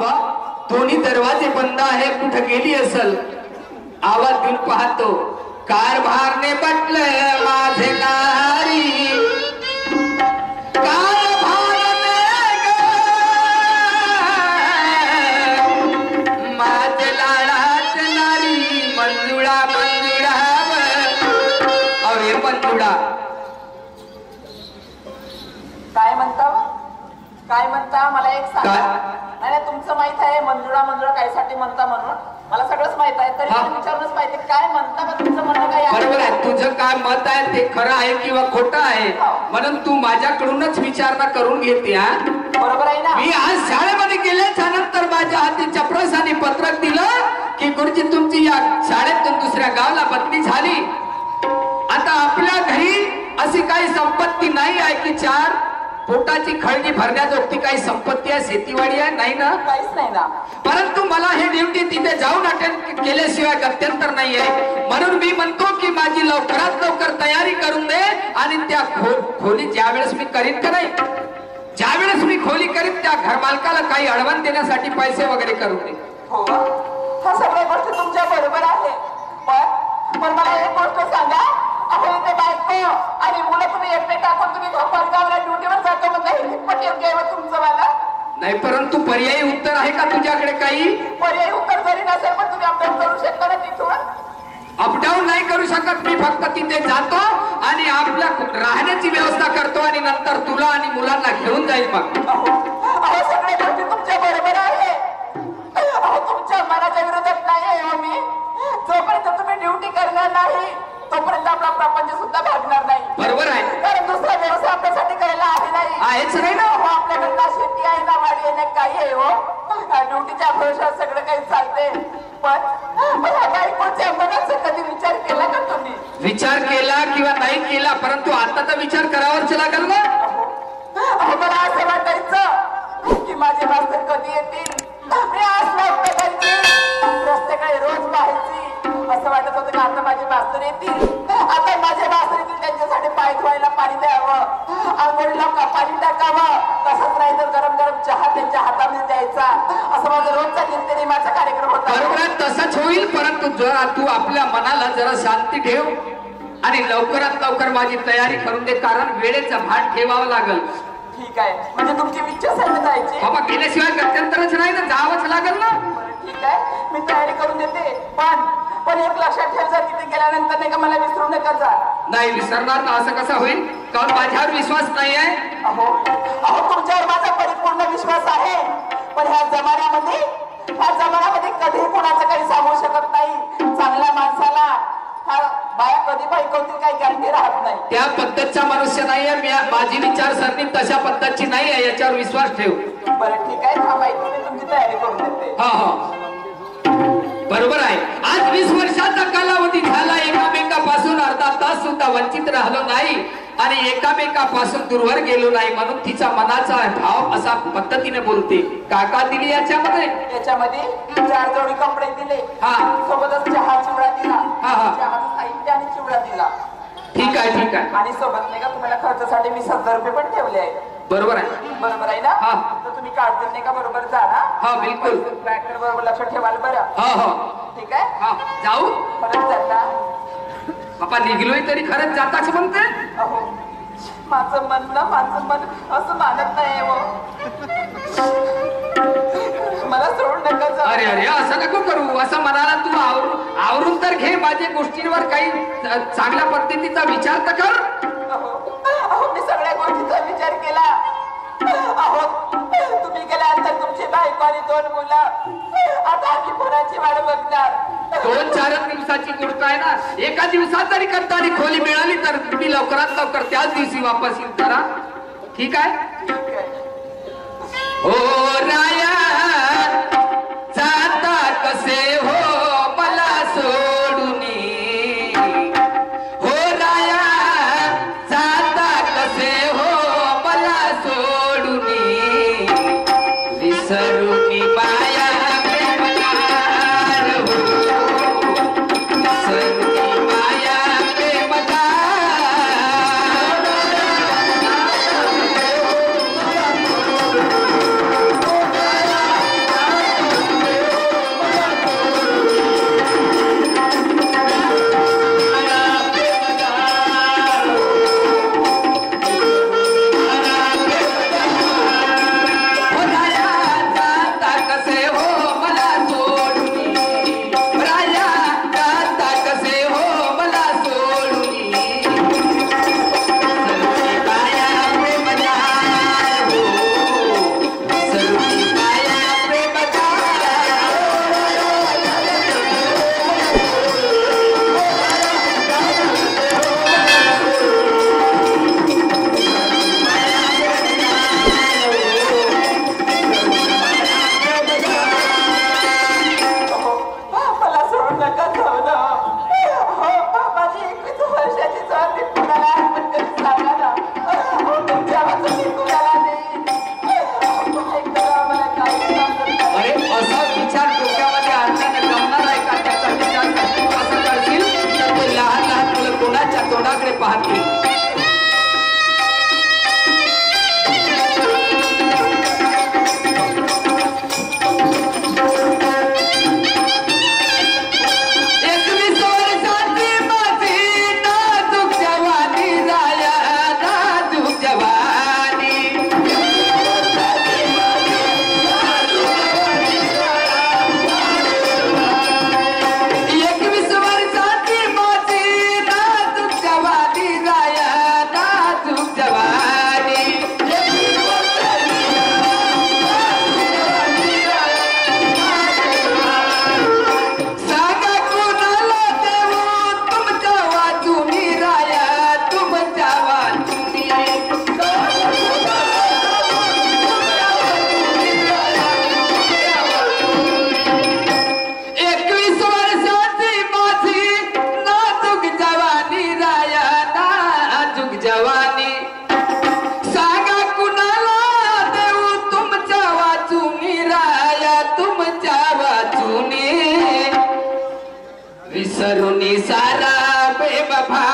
बाप्पा दोन्ही दरवाजे बंद आहे कुठं गेली असल? आवाज देऊन पाहतो. कारभारने पटलं माझे नारी. काय म्हणता? मला एक सांगा. काय? नाही नाही, तुमचं माहीत आहे मंजुळा मंजुळा कायसाठी म्हणता म्हणून. मला सगळंच माहीत आहे तरी हा. विचारूनच माहिती काय म्हणता का तुमचं म्हणणं काय आहे? बरोबर आहे. तुझं काय मत आहे ते खरं आहे किंवा खोटं आहे म्हणून तू माझ्याकडूनच विचारणा करून घेते हा? बरोबर आहे ना? मी आज शाळेमध्ये गेल्याच्यानंतर माझ्या हाती चपरासाने पत्रक दिलं की गुरुजी तुमची या शाळेतून दुसऱ्या गावाला बदली झाली. आता आपल्या घरी अशी काही संपत्ती नाही आहे की चार? पोटाची खळगी भरण्याजोगती काही संपत्ती आहे शेतीवाडी आहे? नाही ना? काहीच नाही ना. परंतु मला हे ड्युटी तिथे जाऊन अटेंड केल्याशिवाय गत्यंतर नाही आहे म्हणून मी म्हणतो की माझी लवकरात लवकर तयारी करून दे आणि त्या खो खोली ज्या वेळेस मी करीन का नाही? ज्या वेळेस मी खोली करीन त्या घरमालकाला काही अडवण देण्यासाठी पैसे वगैरे करून दे. हो. ह्या सगळ्या गोष्टी तुमच्या बरोबर आहे. पण पण मला एक गोष्ट सांगा. आपण इथे बायको आणि मुलं तुम्ही एकटे टाकून तुम्ही परगावला ड्युटीवर जातो म्हणजे योग्य आहे तुमचं मला? नाही परंतु पर्यायी उत्तर आहे का तुझ्याकडे काही? पर्यायी उत्तर जरी नसेल पण तुम्ही अपडेट करू शकता ना तिथून? अपडाऊन नाही करू शकत मी फक्त तिथे जातो आणि आपल्या राहण्याची व्यवस्था करतो आणि नंतर तुला आणि मुलांना घेऊन जाईल मग. अहो अहो, सगळ्या गोष्टी तुमच्या बरोबर आहे. अहो तुमच्या मनाच्या विरोधात नाही आहे हो मी. जोपर्यंत तुम्ही ड्युटी करणार नाही तोपर्यंत आपला प्रपंच सुद्धा भागणार नाही. बरोबर आहे. कारण दुसरा व्यवसाय आपल्यासाठी करायला आहे नाही. आहेच नाही ना. हो आपल्याकडे ना शेती आहे ना वाडी आहे ना काही आहे हो. ड्युटीच्या भरोशावर सगळं काही चालते पण बायकोच्या मनाचा कधी विचार केला का तुम्ही? विचार केला किंवा नाही केला परंतु आता तर विचार करावाच लागेल ना. अहो, मला असं वाटायचं की माझे मास्तर कधी येतील? मी आज वाट बघायची रस्त्याकडे रोज पाहायची. असं वाटत होतं की आता माझे मास्तर येतील. आता माझे मास्तर येतील त्यांच्यासाठी पाय धुवायला पाणी द्यावं. आंघोळीला का पाणी टाकावं. तसंच नाही तर गरम गरम चहा त्यांच्या हातामध्ये द्यायचा. असं माझा रोजचा नित्यनेमाचा कार्यक्रम होता. बरोबर आहे तसंच होईल. परंतु जरा तू आपल्या मनाला जरा शांती ठेव. आणि लवकरात लवकर माझी तयारी करून दे. कारण वेळेचं भान ठेवावं लागल. आहे म्हणजे तुमची इच्छा आहे जायची. बाबा गेल्याशिवाय गत्यंतरच नाही ना जावंच लागेल ना. बरं, ठीक आहे. मी तयारी करून देते. पण पण एक लक्षात ठेव जर तिथे गेल्यानंतर नाही का मला विसरू नका जा. नाही विसरणार तर असं कसं होईल? कारण माझ्यावर विश्वास नाही आहे. अहो अहो तुमच्यावर माझा परिपूर्ण विश्वास आहे. पण ह्या जमान्यामध्ये ह्या जमान्यामध्ये कधी कोणाचं काही सांगू शकत नाही. चांगल्या माणसाला बाया कधी ऐकवतील काही गॅरंटी राहत नाही. त्या पद्धतचा मनुष्य नाही आहे माझी विचारसरणी तशा पद्धतची नाही आहे याच्यावर विश्वास ठेव. बरं ठीक आहे थांबायची मी तुमची तयारी करून देते. हा हा. बरोबर आहे. आज वीस वर्षाचा कालावधी झाला एकामेकापासून अर्धा तास सुद्धा वंचित राहिलो नाही. आणि एकामेकापासून दूरवर गेलो नाही म्हणून तिचा मनाचा भाव असा पद्धतीने बोलते. काका दिली याच्यामध्ये? याच्यामध्ये चार जोडी कपडे दिले. हा. सोबतच चहा चिवडा दिला. हा, हा. चहाचं साहित्य आणि चिवडा दिला. ठीक आहे ठीक आहे. आणि सोबत नाही का तुम्हाला खर्चासाठी वीस हजार रुपये पण ठेवले आहे बरोबर आहे. बरोबर आहे ना? हा. तर तुम्ही काढतील नाही का बरोबर जा ना? हा, बिलकुल. ट्रॅक्टर बरोबर लक्ष ठेवाल बरं. हा हा. ठीक आहे? हा जाऊ. परत जाता. बापा निघलोय तरी खरंच जाताच म्हणते. अहो माझं मन ना माझं मन असं मानत नाही हो. मला सोडून नका जाऊ. अरे अरे असं नको करू. असं म्हणाला तू आवरून आवरून तर घे माझ्या गोष्टींवर काही चांगल्या पद्धतीचा विचार तर कर. अहो अहो, मी सगळ्या गोष्टीचा विचार केला. तुम्ही गेल्यानंतर तुमची बायको आणि दोन मुलं. आता आम्ही कोणाची वाट बघणार? दोन चारच दिवसाची गोष्ट आहे ना. एका दिवसात जरी करता आणि खोली मिळाली तर तुम्ही लवकरात लवकर त्याच दिवशी वापस येईल करा. ठीक आहे? ठीक आहे. हो राया सरुनी सारा बेबफा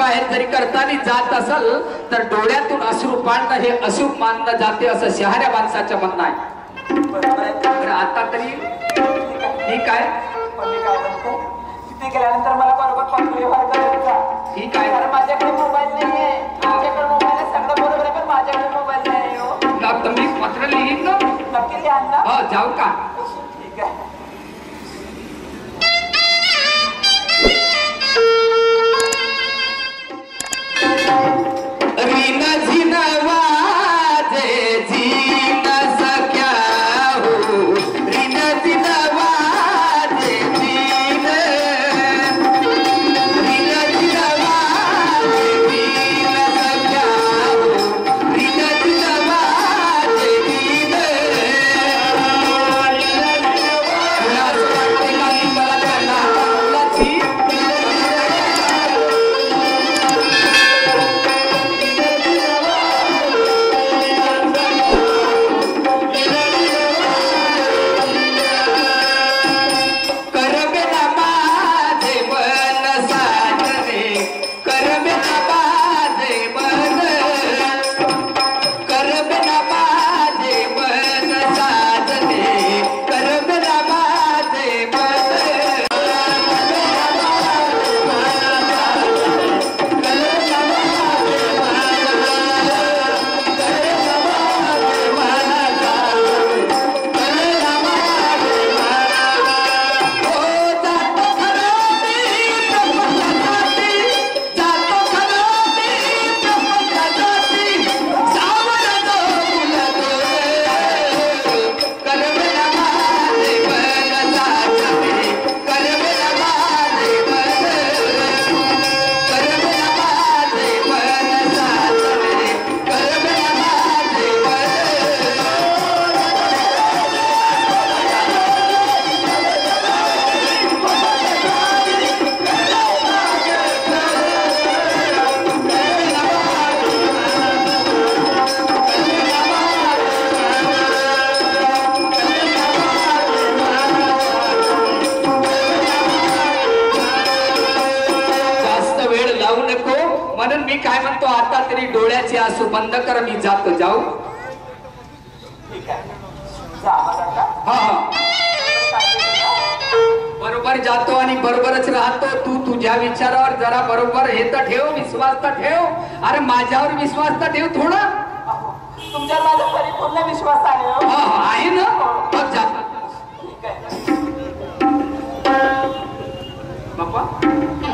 बाहेर जरी करताना जात असल तर डोळ्यातून अश्रू पाडणं हे अशुभ मानलं जाते असं शहाऱ्या माणसाच्या म्हणणं आहे. आता तरी ठीक आहे. मला बरोबर ठीक आहे. माझ्याकडे मोबाईल नाही आहे माझ्याकडे मोबाईल आहे सगळं बरोबर आहे पण माझ्याकडे मोबाईल नाही आहे हो. तुम्ही पत्र नक्की लिहा हो, जाऊ का? पूर्ण विश्वास आहे हो. हो, आहे ना? हो. मग ठीक आहे. बाप्पा?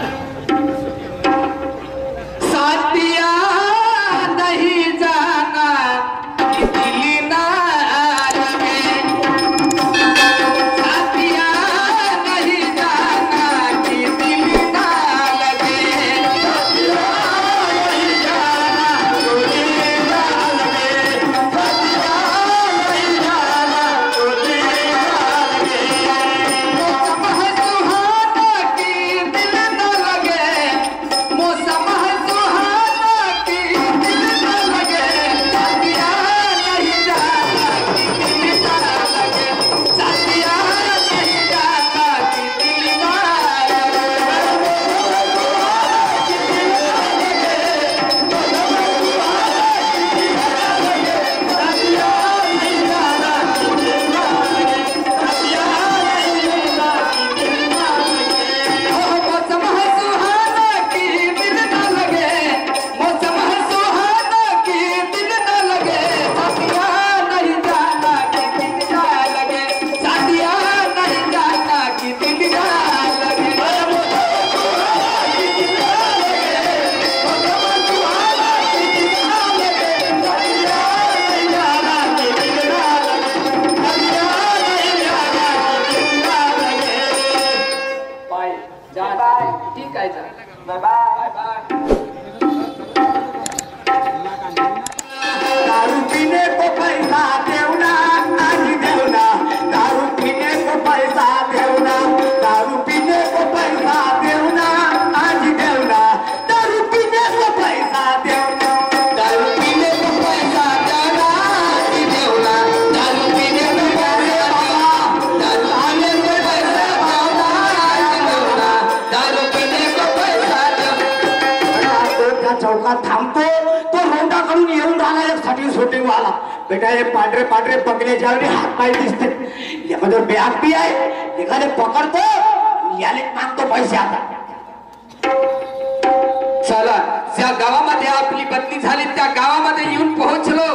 ज्या गावामध्ये आपली बदली झाली त्या गावामध्ये येऊन पोहोचलो.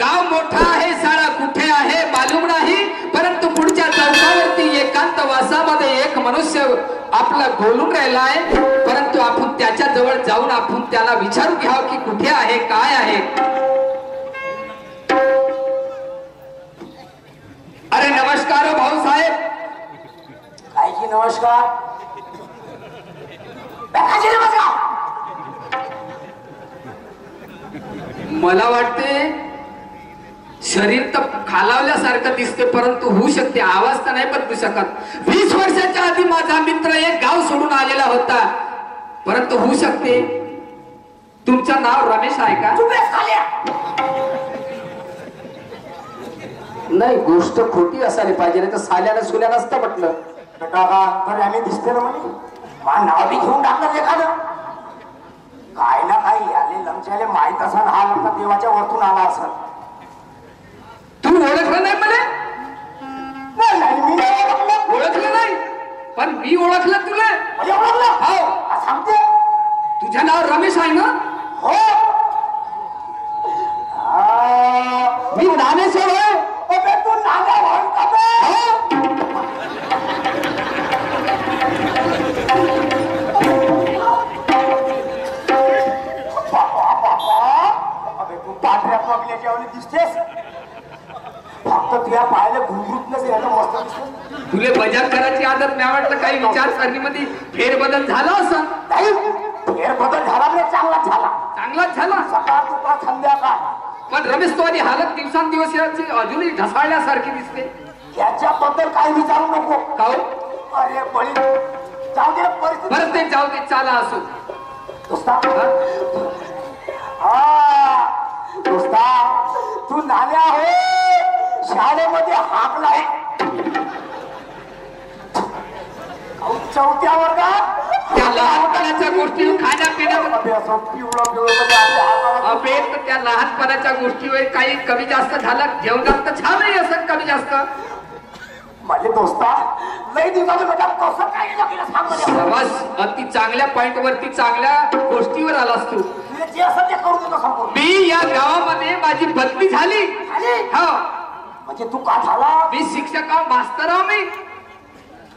गाव मोठा आहे सारा कुठे आहे मालूम नाही परंतु पुढच्या चौकावरती एकांत वासामध्ये एक मनुष्य आपला बोलून राहिला आहे. परंतु आपण त्याच्याजवळ जाऊन आपण त्याला विचारू घ्यावं की कुठे आहे काय आहे. अरे नमस्कार हो भाऊ साहेब. काय की नमस्कार नमस्कार मला वाटते शरीर तर खालावल्यासारखं दिसते परंतु होऊ शकते. आवाज तर नाही बदलू शकत. वीस वर्षाच्या आधी माझा मित्र एक गाव सोडून आलेला होता. परंतु होऊ शकते. तुमचं नाव रमेश आहे का? नाही गोष्ट खोटी असायला पाहिजे नाही तर साल्यानं सुल्या नसतं म्हटलं. आम्ही दिसते ना म्हणे? नाव बी घेऊन टाकलं एखादं. काय ना काय याले लमच्याले माहीत असन हा लमचा देवाच्या वरतून आला असन. तू ओळखलं नाही मला? नाही, नाही, मी नाही ओळखलं. ओळखलं नाही? पण मी ओळखलं तुला. म्हणजे ओळखलं? हो. सांगते. तुझं नाव रमेश आहे ना? हो. आ, मी ज्ञानेश्वर आहे. अबे तू नागा भाऊ का बे? हो. पगल्याच्या वेळी दिसतेस? फक्त तुझ्या पायाला घुंगरूत नसेल याचं मस्त दिसतेस. तुले मजाक करायची आदत नाही वाटलं काही विचारसरणीमध्ये फेरबदल झाला असं? नाही. फेर बदल झाला म्हणजे चांगलाच झाला. चांगलाच झाला? सकाळ तुका संध्याकाळ. पण रमेश तो आधी हालत दिवसांदिवस याची अजूनही ढसाळल्यासारखी दिसते. याच्याबद्दल काही विचारू नको. काऊ अरे बळी जाऊ दे परिस्थिती. बरं ते जाऊ दे चाला असो. दोस्ता हा? दोस्ता तू नाण्या हो शाळेमध्ये हाकलाय अहो, चौथ्या वर्गात त्या लहानपणाच्या गोष्टी खाण्यापिण्यावर अबे असं पिवळं अबे तर त्या लहानपणाच्या गोष्टीवर काही कमी जास्त झालं जेवणात तर छानही असं कमी जास्त. माझे दोस्ता लई दिवसाचं बेटा कसं काय केलं केलं सांग. बस अति चांगल्या पॉइंट वरती चांगल्या गोष्टीवर आलास तू. जे असं ते करून देतो संपूर्ण. मी या गावामध्ये माझी बदली झाली. झाली? हो. म्हणजे तू का झाला? मी शिक्षक आहो, मास्तर आहो मी.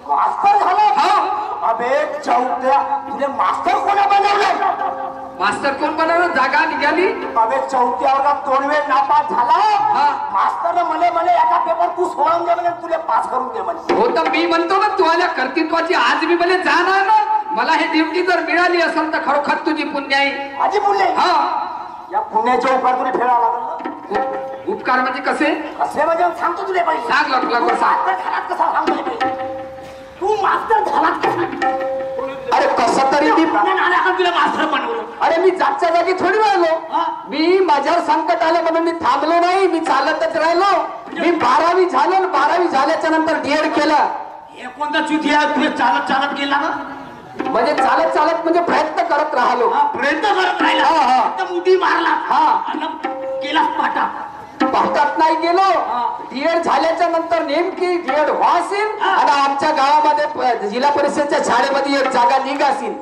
मास्तर झाला? हो. अबे चौथ्या तुला मास्तर कोणा बनवलं? मास्तर कोण बनवलं? जागा निघाली. अबे चौथ्या वर्गात वेळ नापास झाला? हा. मास्तर म्हणे म्हणे एका पेपर तू सोडून दे म्हणे तुला पास करून दे म्हणे. हो तर मी म्हणतो ना तुम्हाला कर्तृत्वाची आज मी मला जाणार ना मला हे ड्युटी जर मिळाली असेल तर खरोखर तुझी पुण्य आहे. माझी बोलले हा. या पुण्याच्या उपर तुला फेरा लागला उप- उपकार म्हणजे कसे? कसे म्हणजे? सांगतो तुला पहिले सांग लवकर तू सांग. मास्तर झालात कसा सांग तुला पहिले. तू मास्तर झालात कसा? अरे कसं तरी मी पुण्यात तुला मास्तर बनवलं? अरे मी जागच्या जागी थोडी राहिलो? मी माझ्यावर संकट आलं म्हणून मी थांबलो नाही. मी चालतच राहिलो. मी बारावी झालो आणि बारावी झाल्याच्यानंतर डीएड केलं. हे कोणता चुती आहे? तुला चालत चालत गेला ना? म्हणजे चालत चालत म्हणजे प्रयत्न करत राहिलो. हा, प्रयत्न करत राहिला. हा, हा. मुठी मारला. हा. आणि केला पाटा. भारतात नाही गेलो. डीएड झाल्याच्यानंतर नेमकी डीएड व्हासील आणि आमच्या गावामध्ये प- जिल्हा परिषदच्या शाळेमध्ये एक जागा निघासील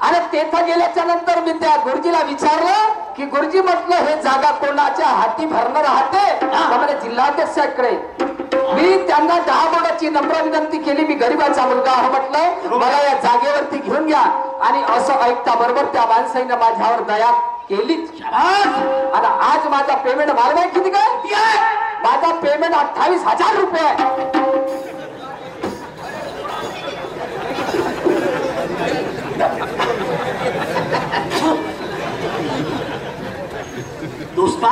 आणि तेथं गेल्याच्यानंतर मी त्या गुरुजीला विचारलं की गुरुजी म्हटलं हे जागा कोणाच्या हाती भरणं राहते? जिल्हाध्यक्षाकडे मी त्यांना दहा बोर्डाची नम्र विनंती केली मी गरीबाचा मुलगा आहे म्हटलं मला या जागेवरती घेऊन घ्या आणि असं ऐकता बरोबर त्या माणसाईनं माझ्यावर दया केलीच. आणि आज माझा पेमेंट मालवाय किती काय? माझा पेमेंट अठ्ठावीस हजार रुपये दोस्ता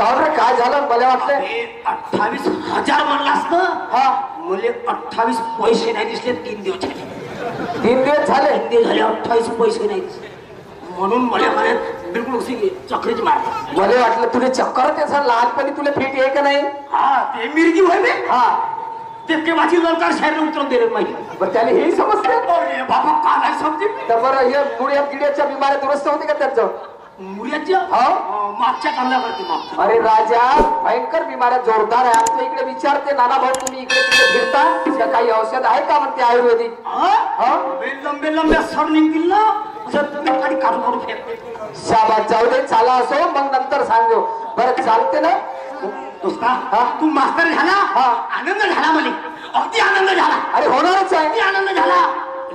रे काय झालं? मला वाटलं हे अठ्ठावीस हजार म्हणलास ना हा. मुले अठ्ठावीस पैसे नाही दिसले तीन दिवस झाले. तीन दिवस झाले? तीन दिवस झाले अठ्ठावीस पैसे नाही दिसले. म्हणून मला म्हणे बिलकुल चक्रीच मारते मला वाटलं तुला चक्कर ते सर लहानपणी तुला फिट आहे का नाही? हा ते मिरगी होय बे. हा. ते केव्हाची ललकार शहर उतरून दिले माहिती. बरं त्याला हेही समजते बाबा का नाही समजे तर बरं हे मुळ्या किड्याच्या बिमाऱ्या दुरुस्त होते का त्याचं? हा? अं, मागच्या करते मागच्या अरे राजा भयंकर बिमाऱ्या जोरदार आहे. आमच्या इकडे विचारते नाना भाऊ तुम्ही इकडे तिकडे फिरता? काही औषध आहे का? म्हणते आयुर्वेदिक. हा? हा लंबे लंबे सर निघतील ना? शाबास जाऊ दे चाला असो मग नंतर सांगू. बरं चालते ना? दोस्ता? तू मास्तर झाला? हा. आनंद झाला मला अगदी आनंद झाला. अरे होणारच आहे. आनंद झाला.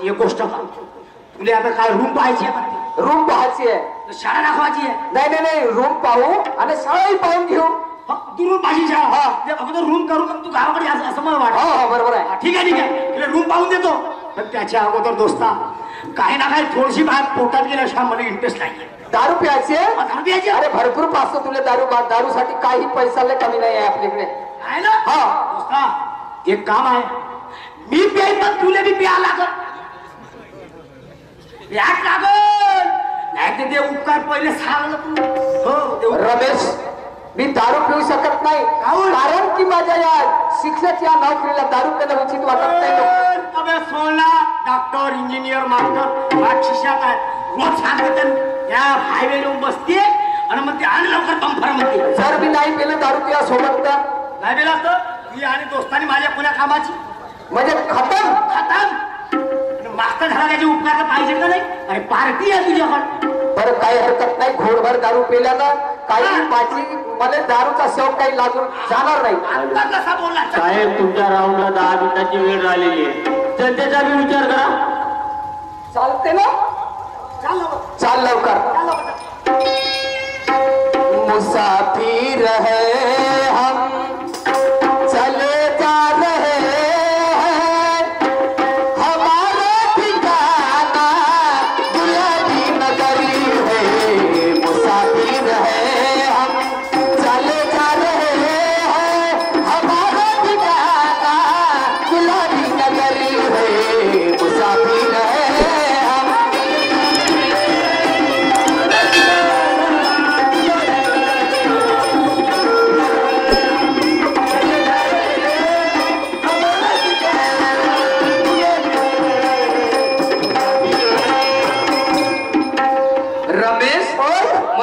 एक गोष्ट तुला आता काय रूम पाहायची आहे? रूम पाहायची आहे. शाळा दाखवायची आहे नाही नाही नाही रूम पाहू आणि शाळाही पाहून घेऊ हा, तू रूम पाहिजे शाळा हा. ते अगोदर रूम करून मग तू गावाकडे यायचं असं मला हो वाटतं हो बरोबर आहे हा, ठीक आहे ठीक आहे तुला रूम पाहून देतो पण त्याच्या अगोदर दोस्ता काही ना काही थोडीशी बाहेर पोटात गेल्याशिवाय मला इंटरेस्ट नाहीये दारू प्यायची आहे? हा, दारू प्यायची? अरे भरपूर पाचतो तुला दारू दारू साठी काही पैसा लय कमी नाही आहे आपल्याकडे आहे ना हा. दोस्ता एक काम आहे मी प्याय पण तुला बी प्या लागत याक लागल नाही तर ते उपकार पहिले सांगलं तू. हो. रमेश मी दारू पिऊ शकत नाही? कारण की माझ्या या शिक्षक या नोकरीला दारू पिणं उचित वाटत नाही. अबे सोना डॉक्टर इंजिनियर मास्टर हा शिष्यात आहे. रोज सांगते. या हायवे येऊन बसते आणि मग ते आणि लवकर बंफर म्हणते. जर मी नाही पिलं दारू पिया सोबत तर नाही बेला असतं? मी आणि दोस्तानी माझ्या पुण्या कामाची. म्हणजे खतम? खतम. मास्तर झाला त्याचे उपकार तर पाहिजे का नाही? अरे पार्टी आहे तुझ्याकडे बरं काही हरकत नाही. घोडभर दारू पिल्यानं काही माझी मला दारूचा शौक काही लागून जाणार नाही. आता कसा बोलला? साहेब तुमच्या राऊंडला दहा मिनिटाची वेळ राहिलेली आहे. जनतेचा बी विचार करा. चालते ना? चाल लवकर, चाल लवकर. चाल लवकर. मुसाफिर है हम।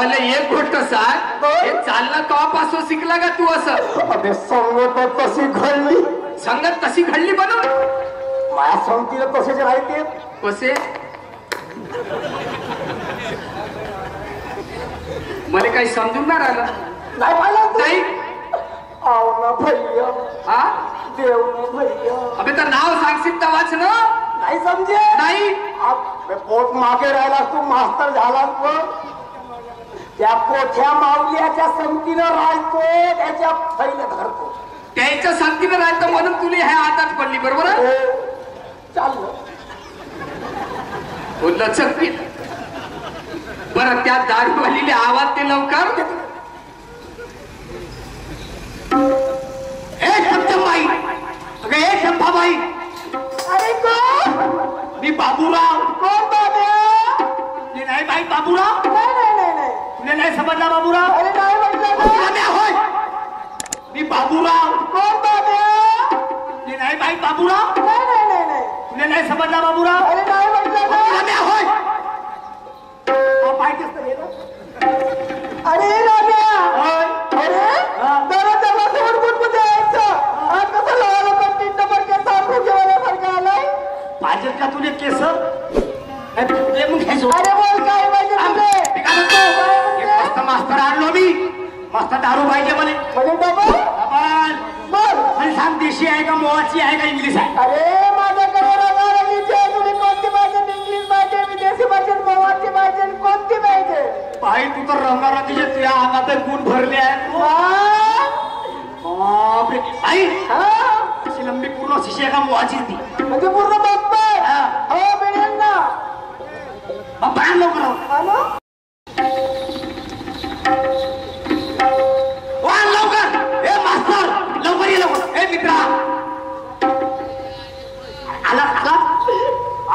मला एक गोष्ट सांग. हे? चालणं कवापासून शिकला का तू असं? अबे संगत तशी घडली. संगत तशी घडली बनून माझ्या संगतीला तसेच राहते. कसे? मला काही समजून नाही राहिलं. नाही पाहिलं तू? नाही. आव ना भैया. हा? देव ना भैया. अबे तर नाव सांगशील तर वाच ना? नाही समजे. नाही. पोट मागे राहिला तू मास्तर झाला त्या पोठ्या माऊल्याच्या संगतीनं राहतो त्याच्या फैल धरतो. त्याच्या संगतीनं राहतं म्हणून तुला ह्या हातात पडली बरोबर? हो. चाललं. हो लचक पीठ. बरं त्या दारूवालीले आवाज ते लवकर. हे शंभबाई अगं हे शंभाबाई अरे कोण? मी बाबूराव. कोण बाबा मी नाही बाई बाबूराव. नाही. तुला नाही समजला बाबूराव? अरे नाही म्हटलं होय? मी बाबूराव. कोण बाबा? मी नाही बाई बाबूराव? नाही नाही नाही नाही. तुला नाही समजला बाबूराव? अरे नाही म्हटलं होय? अरे राम्या होय. अरे. दरवाजा बसवून कुठमध्ये यायचं. आज कसं लावायला पण तीन नंबर केस सारखं आलाय. का तुले केस? अरे बोल काय पाहिजे मी काय म्हणतो एक मस्त मास्तर आणलो मी. मस्त दारू पाहिजे म्हणे. मला सांग देशी आहे का मोवाची आहे का इंग्लिश आहे? अरे माझ्याकडे तुम्ही कोणती पाहिजे इंग्लिश पाहिजे विदेशी पाहिजे मराठी पाहिजे कोणती पाहिजे? बाई तू तर रंगारंगीचे तुझ्या अंगात गुण भरले आहेत? बापरे. आई हा? लंबी पूर्ण शिशी आहे का मोवाची ती? म्हणजे पूर्ण बघतोय हा. हो मिळेल ना. बाण लवकर मित्रा. आला आला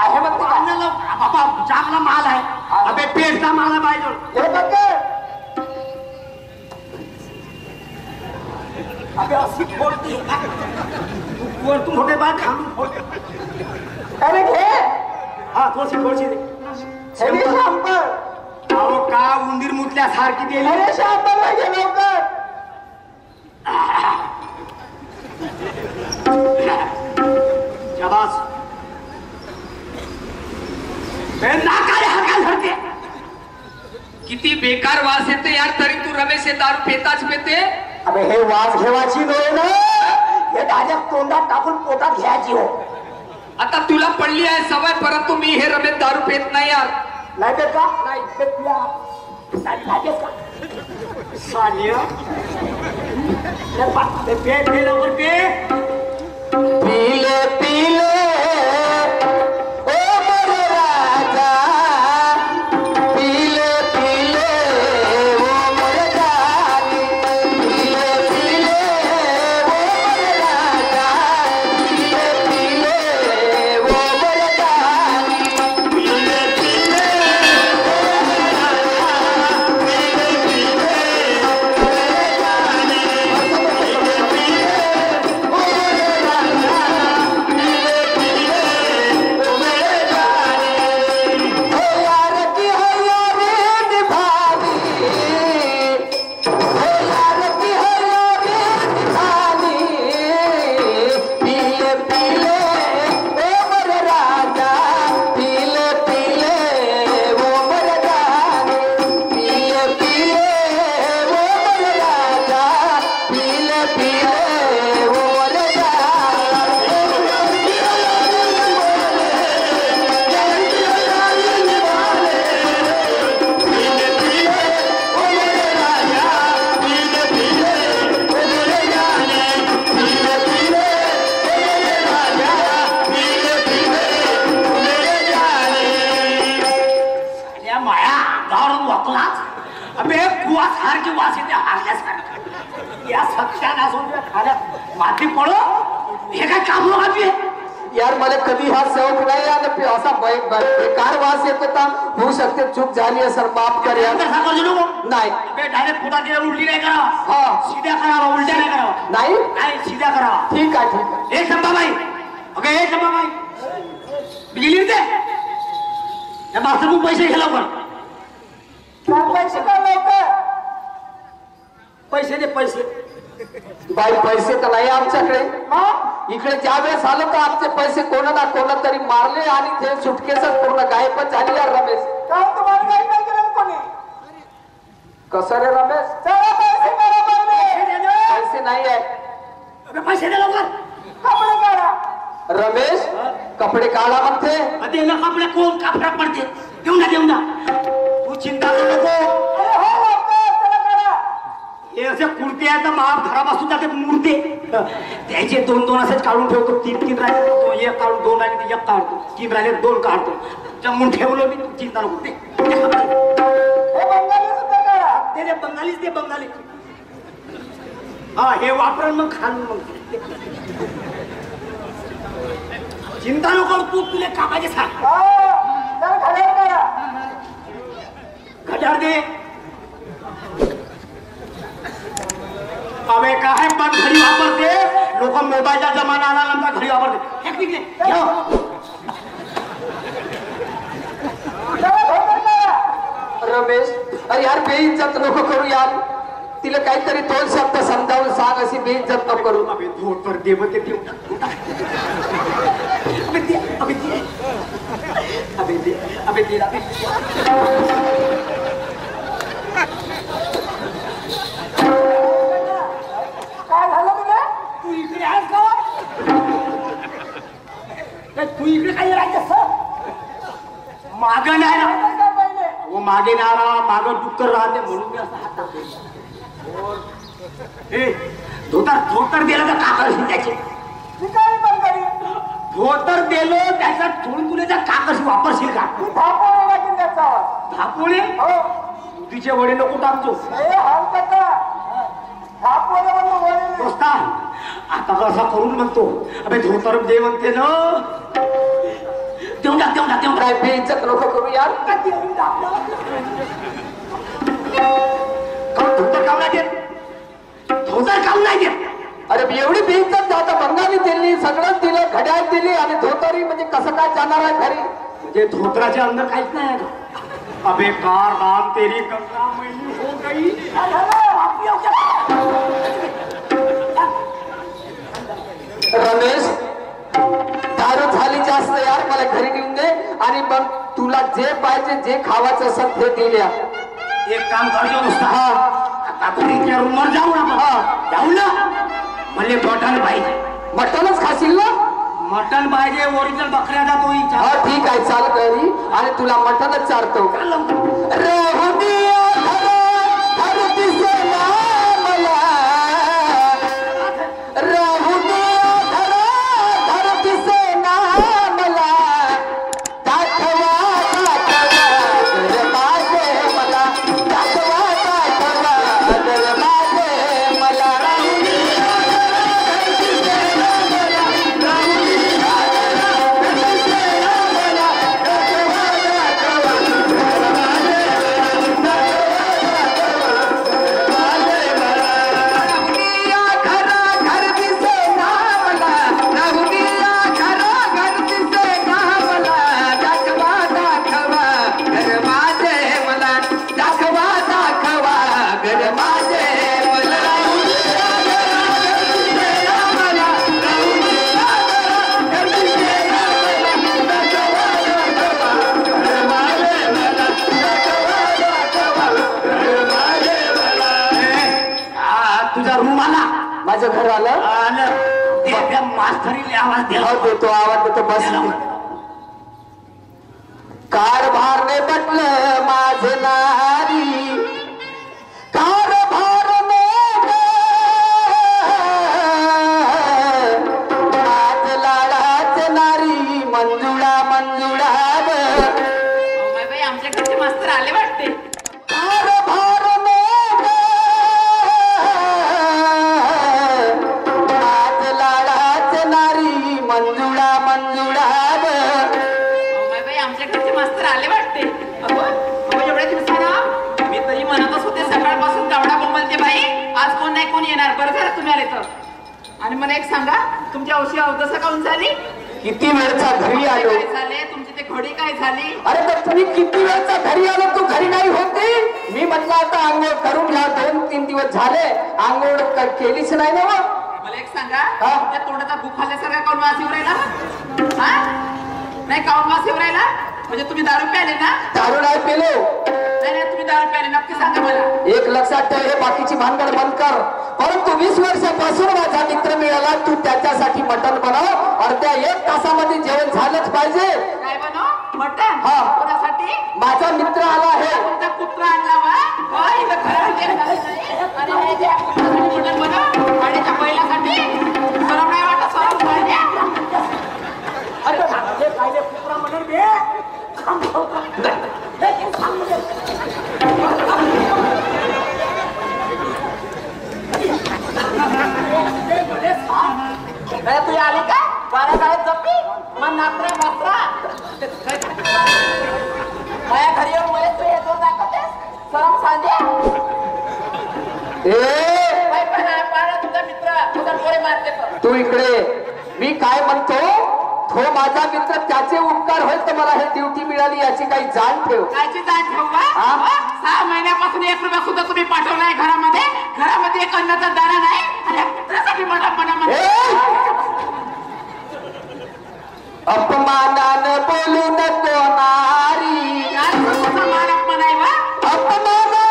आहे मग आणलं बाबा चांगला माल आहे. अबे पेटचा माल आहे पाहिजे हे बघ अबे फोडते अरे घे. हा थोडीशी थोडीशी. दे. घे शंभर. अहो का उंदीर मुतल्या सारखी दिली अरे शंभर घे लवकर. शाबास. नाकाने हाका धरते किती बेकार वास येते यार तरी तू रमेश हे दारू पेताच पेते. अबे हे वास घेवायची नव्हे ना? हे डायरेक्ट तोंडात टाकून पोटात घ्यायची हो. आता तुला पडली आहे सवय परंतु मी हे रमेश दारू पेत नाही यार. नाही. पेत का नाही पेत का? सानिया? पा. ते पे पे लवकर पे. पीले पीले नाही करावा हा सीध्या करावा उलट्या नाही करावा नाही. नाही सीध्या करावा ठीक आहे ठीक आहे. हे संभाबाई. ओके हे संभाबाई. गेली रे त्या मास्तरकडून पैसे घे लवकर. पैसे का लवकर? पैसे दे पैसे. बाई पैसे तर नाही आमच्याकडे. इकडे ज्या वेळेस आलो तर आमचे पैसे कोणा ना कोणा तरी मारले आणि ते सुटकेसच पूर्ण गायबच झाली यार रमेश. कसं रे रमेश पैसे नाही आहे पैसे दे लवकर. रमेश कपडे काढा म्हणते. अरे ना आपल्या कोण का फरक पडते? देऊ ना देऊ ना तू चिंता करू नको. हे असे कुर्ते आहेत ना महाग खराब असू जाते मुर्ते. त्याचे दोन दोन असेच काढून ठेवतो. तीन तीन राहिले तो एक काढून दोन राहिले तर एक काढतो. तीन राहिले दोन काढतो. जमून ठेवलं मी तू चिंता नको. ते ते बंगालीच ते बंगाली. हा हे वापरण मग खाल मग. चिंता नको तू तुला कामाचे सांग घड्याळ दे. अबे काय पण घडी वापरते. लोक मोबाईलचा जमाना आला नंतर घडी वापरते. हे. रमेश अरे यार बेइज्जत नको करू यार. तिला काहीतरी दोन शब्द समजावून सांग अशी बेइज्जत नको करू. अबे दे मग ते. अबे दे अबे दे. अबे दे अबे दे अबे. दे. तू इकडे आहेस का? नाही, तू इकडे काय राहायचं माग नाही ना वो मागे नाही राहा माग डुक्कर राहते म्हणून मी असं हात धोतर धोतर दिलं तर का करशील त्याचे? धोतर दिलो त्याचा थोडी तुला त्या काकशी वापरशील का धापोळे? तिचे वडे नको टाकतो. आता कसा करून म्हणतो अबे धोतर दे म्हणते ना देऊन टाक देऊन टाक देऊन टाक. बेइज्जत नको करू यार काहून धोतर काहून नाही देत धोतर काहून नाही देत अरे एवढी बेइज्जत जात. बंगाली दिली सगळंच दिलं घड्याळ दिली आणि धोतरी म्हणजे कसं काय जाणार आहे घरी? म्हणजे धोत्राच्या अंदर काहीच नाही आहे का अबे कार राम तेरी गंगा मैली हो गई. रमेश दारू झाली जास्त यार मला घरी नेऊन दे. आणि मग तुला जे पाहिजे जे खावायचं असेल ते दिल्या एक काम करतो नुसतं. हा. रूमवर जाऊ ना. हा. जाऊ ना. मला मटण पाहिजे. मटणच खाशील ना? मटण पाहिजे ओरिजिनल बकऱ्याचा तो इच्छा हा ठीक आहे चाल घरी. आणि तुला मटणच चारतो. दिया धरा, मंजुळा मंजुळा. बाई आमच्याकडचे मास्तर आले वाटते. अहो एवढ्या दिवसानं मी तरी म्हणतच होते सकाळपासून कावडा बोंबलते बाई. आज कोण नाही कोण येणार? बरं झालं तुम्ही आले तर. आणि मला एक सांगा तुमची औषधी अवदसा काऊन झाली? किती वेळचा घरी आलो? झाले? तुमची ते घोडी काय झाली? अरे तर तुम्ही किती वेळचा घरी आलो? तू घरी नाही होती? मी म्हटलं आता आंघोळ करून घ्या. दोन तीन दिवस झाले. आंघोळ केलीच नाही ना सांगा? तोंडाचा बुखाल्यासारखा काऊन वास येऊ राहिला? हा? नाही काऊन वास येऊ राहिला? म्हणजे तुम्ही दारू प्याले ना? दारू नाही पेलो. नाही नाही तुम्ही दारू प्याले नक्की सांगा मला. एक लक्षात ठेव हे बाकीची भानगड बंद कर. परंतु वीस वर्षापासून माझा मित्र मिळाला तू त्याच्यासाठी मटण बनव. अर्ध्या एक तासामध्ये जेवण झालंच पाहिजे. काय बनव? मटण? हा. कोणासाठी? माझा मित्र आला आहे. तुमचा कुत्रा आणला वा. इथं खरं. आणि हे जे कुत्र्यासाठी मटण बनव आणि त्या बैलासाठी. सरम नाही वाटत सरम पाहिजे नाही तू आली का बारा काळात जपी मग नात्रा मात्रा माझ्या घरी येऊन मला तू दोन दाखवतेस सरम सांगे ए पण पाहा तुझा मित्र तुझा डोळे मारते तू. इकडे मी काय म्हणतो? तो माझा मित्र त्याचे उपकार होईल तर मला हे ड्युटी मिळाली याची काही जाण ठेव कायची जाण ठेवू बा? हा? हो? सहा महिन्यापासून एक रुपया सुद्धा तुम्ही पाठवलाय घरामध्ये घरामध्ये एक अन्नाचा दाणा नाही आणि या मित्रासाठी मला मनामध्ये ए! अपमानानं बोलू नको नारी तुमचा मान अपमान आहे बा? अपमानानं